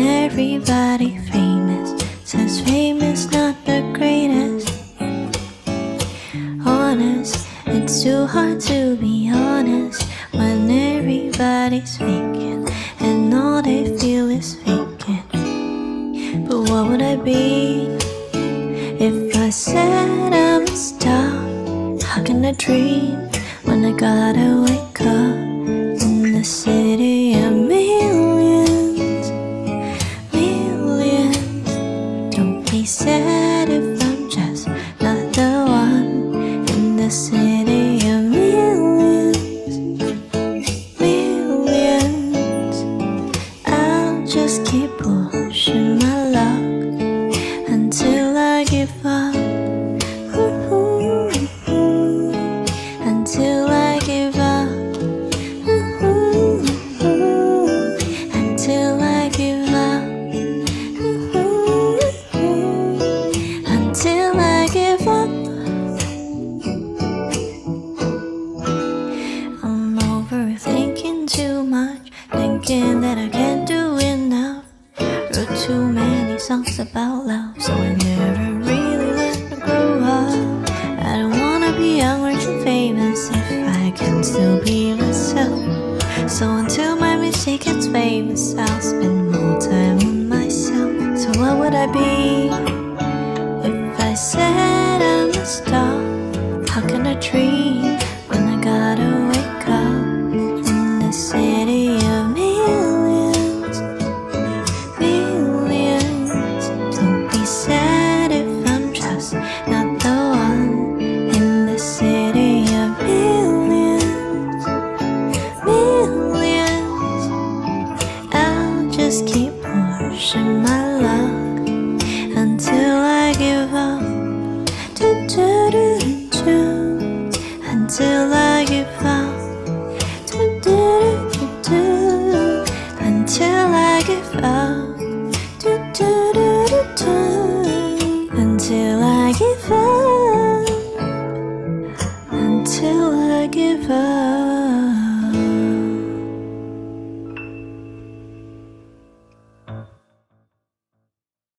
everybody famous says famous not the greatest. Honest, it's too hard to be honest when everybody's faking and all they feel is faking. But what would I be if I said I'm a star? How can I dream when I gotta wake up in the city Be sad if I'm just not the one in the city of millions. Millions. I'll just keep thinking that I can't do enough. Wrote too many songs about love, so I never really learned to grow up. I don't wanna be young, rich, and famous if I can still be myself. So until my music gets famous, I'll spend more time on myself. So what would I be if I said I'm a star? How can I dream just keep pushing my luck